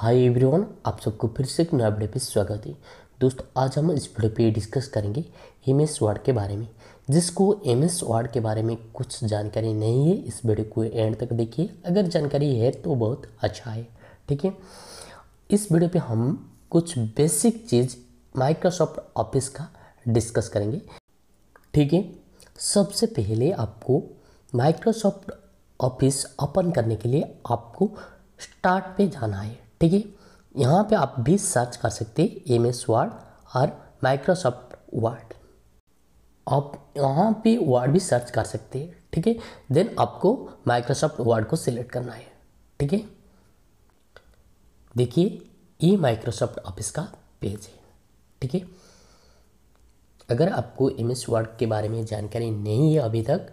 Hi everyone आप सबको फिर से एक नया वीडियो पे स्वागत है। दोस्तों, आज हम इस वीडियो पे डिस्कस करेंगे एम एस वर्ड के बारे में, जिसको एम एस वर्ड के बारे में कुछ जानकारी नहीं है। इस वीडियो को एंड तक देखिए। अगर जानकारी है तो बहुत अच्छा है, ठीक है? इस वीडियो पे हम कुछ बेसिक चीज़ माइक्रोसॉफ्ट ऑफ़िस का डिस्कस करेंगे, ठीक है? सबसे पहले आपको माइक्रोसॉफ्ट ऑफ़िस ओपन करने के लिए आपको स्टार्ट पे जाना है। ठीक है यहाँ पे आप भी सर्च कर सकते एम एस वर्ड और माइक्रोसॉफ्ट वर्ड आप यहाँ पे वर्ड भी सर्च कर सकते हैं, ठीक है? देन आपको माइक्रोसॉफ्ट वर्ड को सिलेक्ट करना है, ठीक है? देखिए, ये माइक्रोसॉफ्ट ऑफ़िस का पेज है, ठीक है? अगर आपको एम एस वर्ड के बारे में जानकारी नहीं है अभी तक,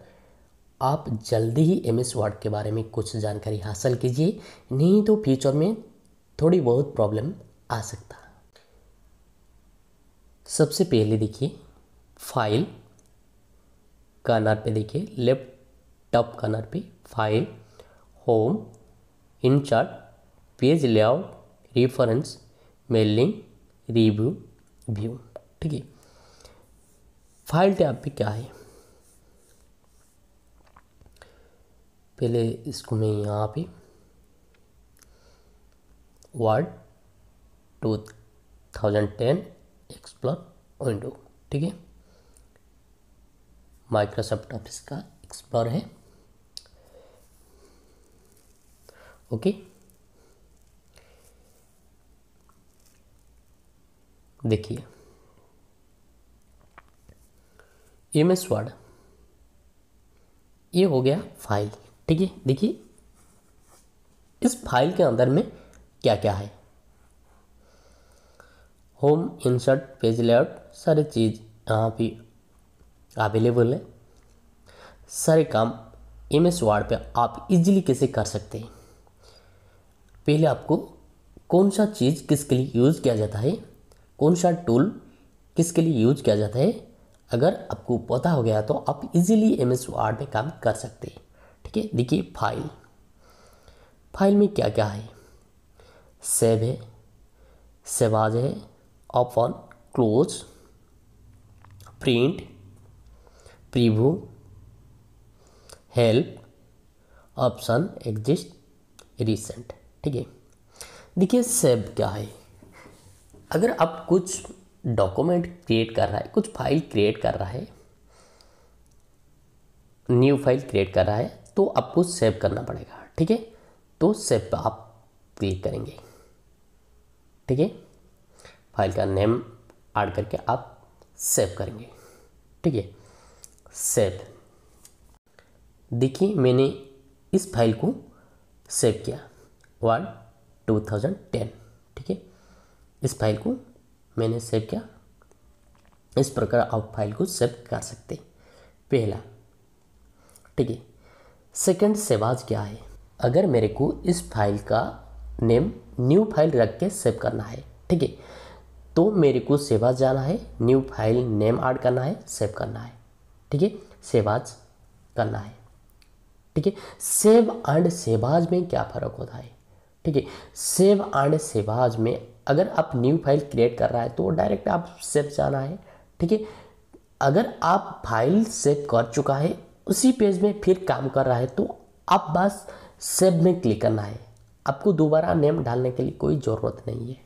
आप जल्दी ही एम एस वर्ड के बारे में कुछ जानकारी हासिल कीजिए, नहीं तो फ्यूचर में थोड़ी बहुत प्रॉब्लम आ सकता। सबसे पहले देखिए फ़ाइल कॉर्नर पे देखिए लेफ़्ट टॉप कॉर्नर पे file home insert page layout reference mailing review view ठीक है। फ़ाइल टैब पे क्या है? पहले इसको मैं यहाँ पे Word two thousand ten explore window ठीक है? माइक्रोसॉफ्ट ऑफ़िस का एक्सप्लोर है। ओके देखिए। एम एस वर्ड ये हो गया फ़ाइल ठीक है? देखिए, इस फ़ाइल के अंदर में क्या क्या है? होम इंसर्ट पेज लेआउट सारी चीज़ यहाँ पे अवेलेबल है। सारे काम एम एस वार्ड पर आप इजीली कैसे कर सकते हैं? पहले आपको कौन सा चीज़ किसके लिए यूज़ किया जाता है? कौन सा टूल किसके लिए यूज़ किया जाता है? अगर आपको पता हो गया तो आप इजीली एम एस वर्ड में काम कर सकते हैं। ठीक है? देखिए फ़ाइल फ़ाइल में क्या क्या है? सेव है सेवाज है open close print preview help option exist recent ठीक है? देखिए सेव क्या है? अगर आप कुछ डॉक्यूमेंट क्रिएट कर रहा है, कुछ फ़ाइल क्रिएट कर रहा है न्यू फ़ाइल क्रिएट कर रहा है तो आपको सेव करना पड़ेगा, ठीक है? तो सेव पर आप क्लिक करेंगे। ठीक है? फ़ाइल का नेम ऐड करके आप सेव करेंगे। ठीक है? सेव। देखिए, मैंने इस फ़ाइल को सेव किया। वर्ड 2010 ठीक है? इस फ़ाइल को मैंने सेव किया। इस प्रकार आप फ़ाइल को सेव कर सकते पहला। ठीक है? सेकंड सेवाज क्या है? अगर मेरे को इस फ़ाइल का नेम न्यू फ़ाइल रख के सेव करना है, ठीक है? तो मेरे को सेवाज जाना है न्यू फ़ाइल नेम ऐड करना है सेव करना है, ठीक है? सेवाज करना है, ठीक है? सेव एंड सेवाज में क्या फ़र्क होता है, ठीक है? सेव एंड सेवाज में अगर आप न्यू फ़ाइल क्रिएट कर रहा है तो डायरेक्ट आप सेव जाना है, ठीक है? अगर आप फ़ाइल सेव कर चुका है, उसी पेज में फिर काम कर रहा है तो आप बस सेव में क्लिक करना है। आपको दोबारा नेम डालने के लिए कोई ज़रूरत नहीं है।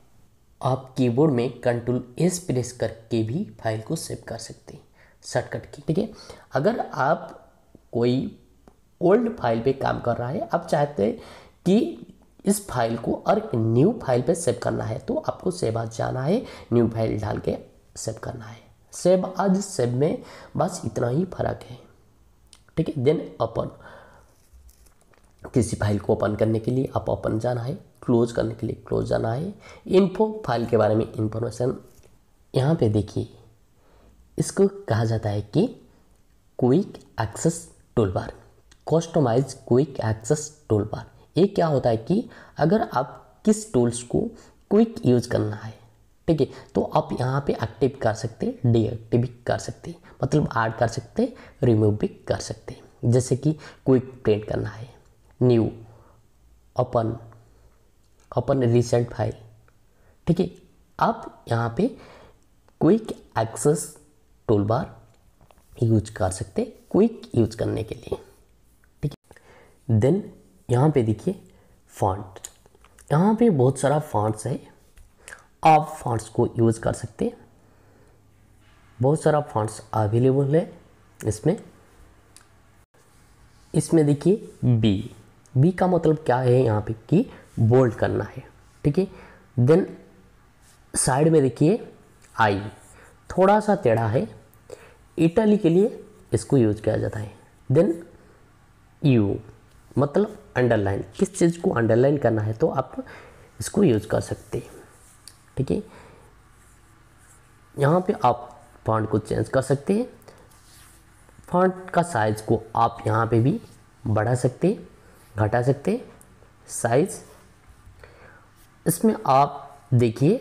आप कीबोर्ड में कंट्रोल एस प्रेस करके भी फ़ाइल को सेव कर सकते हैं। शॉर्टकट की, ठीक है? अगर आप कोई ओल्ड फ़ाइल पे काम कर रहा है, आप चाहते हैं कि इस फ़ाइल को और न्यू फ़ाइल पे सेव करना है तो आपको सेव आज जाना है न्यू फ़ाइल डाल के सेव करना है। सेव आज सेव में बस इतना ही फ़र्क है। ठीक है? देन अपन किसी फ़ाइल को ओपन करने के लिए आप ओपन जाना है, क्लोज करने के लिए क्लोज जाना है। इन्फो फ़ाइल के बारे में इंफॉर्मेशन यहाँ पे देखिए। इसको कहा जाता है कि quick access toolbar customize quick access toolbar ये क्या होता है कि अगर आप किस टूल्स को क्विक यूज़ करना है, ठीक है तो आप यहाँ पे एक्टिव कर सकते, डीएक्टिव भी कर सकते मतलब ऐड कर सकते, रिमूव भी कर सकते। जैसे कि क्विक प्रिंट करना है। New open open recent file ठीक है? आप यहाँ पे quick access tool bar use कर सकते क्विक यूज़ करने के लिए. ठीक है? देन यहाँ पे देखिए फॉन्ट यहाँ पे बहुत सारा फॉन्ट्स है. आप फॉन्ट्स को यूज़ कर सकते बहुत सारा फॉन्ट्स अवेलेबल है इसमें. इसमें देखिए बी बी का मतलब क्या है यहाँ पे कि बोल्ड करना है, ठीक है? देन साइड में देखिए आई थोड़ा सा टेढ़ा है। इटली के लिए इसको यूज़ किया जाता है। देन यू मतलब अंडरलाइन किस चीज़ को अंडरलाइन करना है तो आप इसको यूज़ कर सकते हैं, ठीक है? यहाँ पे आप फॉन्ट को चेंज कर सकते हैं। फॉन्ट का साइज़ को आप यहाँ पे भी बढ़ा सकते घटा सकते साइज़ इसमें आप देखिए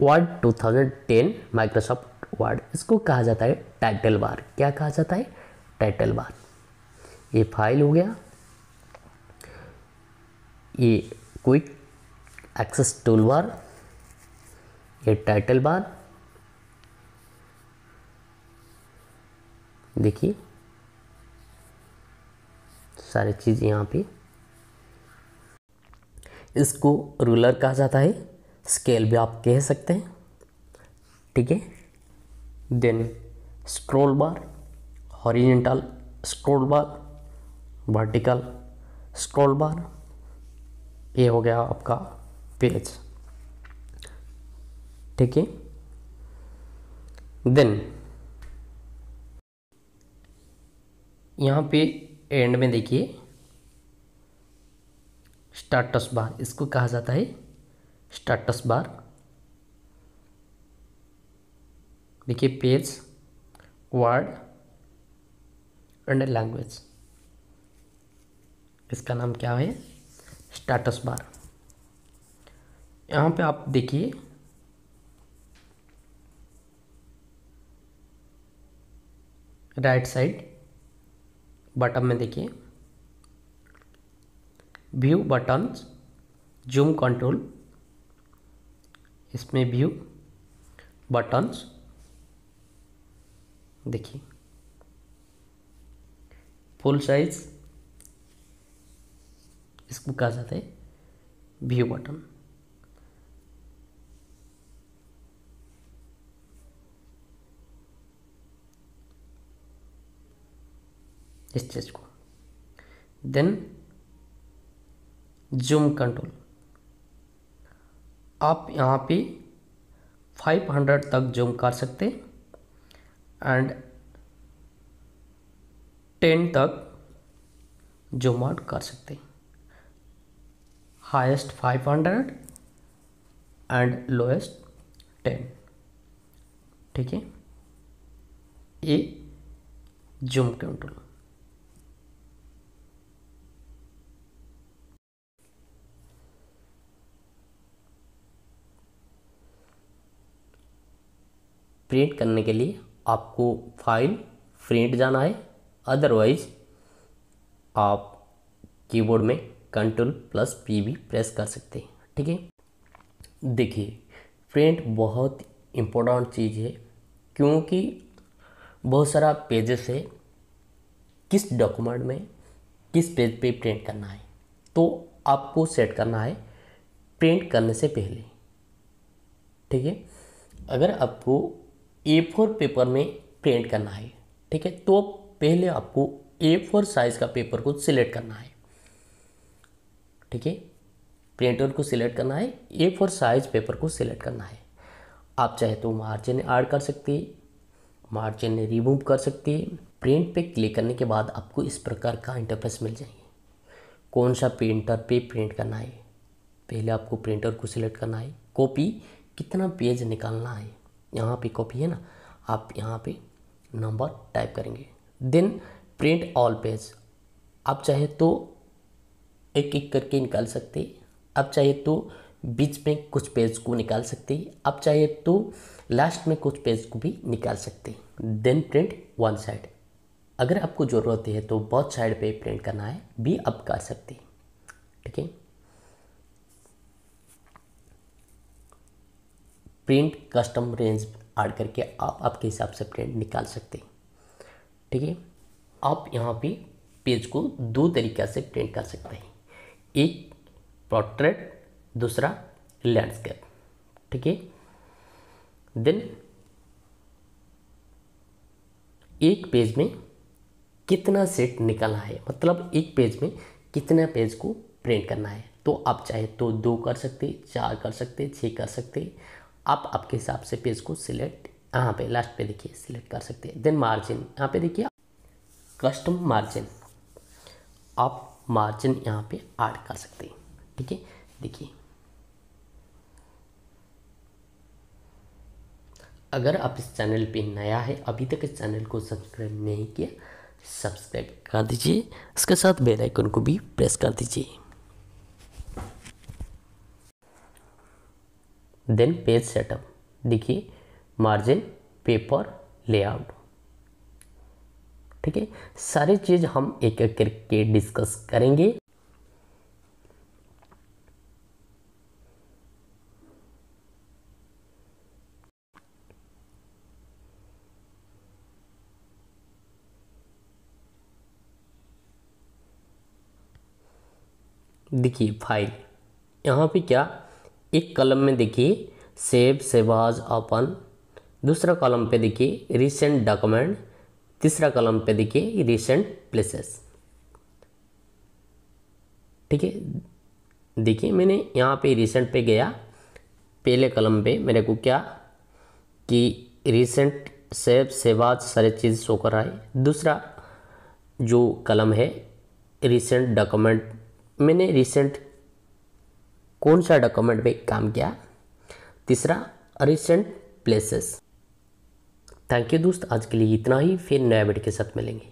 वर्ड 2010 माइक्रोसॉफ्ट वर्ड इसको कहा जाता है टाइटल बार क्या कहा जाता है? टाइटल बार ये फ़ाइल हो गया। ये क्विक एक्सेस टूल बार ये टाइटल बार देखिए, सारी चीज़ यहाँ पे इसको रूलर कहा जाता है। स्केल भी आप कह सकते हैं। ठीक है? Then scroll bar horizontal scroll bar vertical scroll bar ये हो गया आपका पेज ठीक है? देन यहाँ पे एंड में देखिए। स्टार्टस बार इसको कहा जाता है स्टार्टस बार देखिए पेज वर्ड एंड लैंग्वेज इसका नाम क्या है? स्टाटस बार यहाँ पे आप देखिए राइट साइड बटन में देखिए। व्यू बटन्स जूम कंट्रोल इसमें व्यू बटन्स देखिए फुल साइज़ इसको कहा जाता है व्यू बटन इस चीज़ को। देन जूम कंट्रोल आप यहाँ पे 500 तक जूम कर सकते एंड 10 तक जूम आउट कर सकते। हाईएस्ट 500 एंड लोएस्ट 10 ठीक है? ये जूम कंट्रोल प्रिंट करने के लिए आपको फ़ाइल प्रिंट जाना है। अदरवाइज़ आप कीबोर्ड में कंट्रोल प्लस पी भी प्रेस कर सकते हैं, ठीक है? देखिए, प्रिंट बहुत इम्पोर्टेंट चीज़ है, क्योंकि बहुत सारा पेजेस है, किस डॉक्यूमेंट में किस पेज पे प्रिंट करना है। तो आपको सेट करना है प्रिंट करने से पहले, ठीक है? अगर आपको ए फोर पेपर में प्रिंट करना है, ठीक है? तो पहले आपको ए फोर साइज़ का पेपर को सिलेक्ट करना है, ठीक है? प्रिंटर को सिलेक्ट करना है ए फोर साइज़ पेपर को सिलेक्ट करना है। आप चाहे तो मार्जिन ऐड कर सकते मार्जिन रिमूव कर सकते प्रिंट पे क्लिक करने के बाद आपको इस प्रकार का इंटरफेस मिल जाएँगे। कौन सा प्रिंटर पे प्रिंट करना है? पहले आपको प्रिंटर को सिलेक्ट करना है कॉपी कितना पेज निकालना है यहाँ पे कॉपी है ना, आप यहाँ पे नंबर टाइप करेंगे। देन प्रिंट ऑल पेज आप चाहे तो एक एक करके निकाल सकते आप चाहे तो बीच में कुछ पेज को निकाल सकते आप चाहे तो लास्ट में कुछ पेज को भी निकाल सकते देन प्रिंट वन साइड अगर आपको ज़रूरत है तो बहुत साइड पे प्रिंट करना है, भी आप कर सकते ठीक है? प्रिंट कस्टम रेंज ऐड करके आप आपके हिसाब से प्रिंट निकाल सकते हैं। ठीक है? आप यहाँ पे पेज को दो तरीक़ा से प्रिंट कर सकते हैं। एक पोर्ट्रेट दूसरा लैंडस्केप ठीक है? देन एक पेज में कितना सेट निकलना है? मतलब एक पेज में कितना पेज को प्रिंट करना है? तो आप चाहे तो दो कर सकते, चार कर सकते छः कर सकते आप आपके हिसाब से पेज को सिलेक्ट, यहाँ पे लास्ट पे देखिए, सिलेक्ट कर सकते हैं। देन मार्जिन यहाँ पे देखिए कस्टम मार्जिन आप मार्जिन यहाँ पे ऐड कर सकते हैं। ठीक है? देखिए। अगर आप इस चैनल पे नया है, अभी तक इस चैनल को सब्सक्राइब नहीं किया सब्सक्राइब कर दीजिए। इसके साथ बेल आइकन को भी प्रेस कर दीजिए। देन पेज सेटअप देखिए मार्जिन पेपर लेआउट ठीक है? सारी चीज़ हम एक एक करके डिस्कस करेंगे। देखिए फ़ाइल यहाँ पे क्या एक कलम में देखिए, सेब सेवाज ओपन दूसरा कॉलम पे देखिए रिसेंट डॉक्यूमेंट तीसरा कॉलम पे देखिए रिसेंट प्लेसेस ठीक है? देखिए, मैंने यहाँ पे रिसेंट पे गया। पहले कलम पे मेरे को क्या कि रिसेंट सेब सेवाज सारे चीज़ शो कर रहा है। दूसरा जो कलम है रिसेंट डॉक्यूमेंट मैंने रिसेंट कौन सा डॉक्यूमेंट में काम किया? तीसरा रिसेंट प्लेसेस थैंक यू दोस्त, आज के लिए इतना ही, फिर नया वीडियो के साथ मिलेंगे।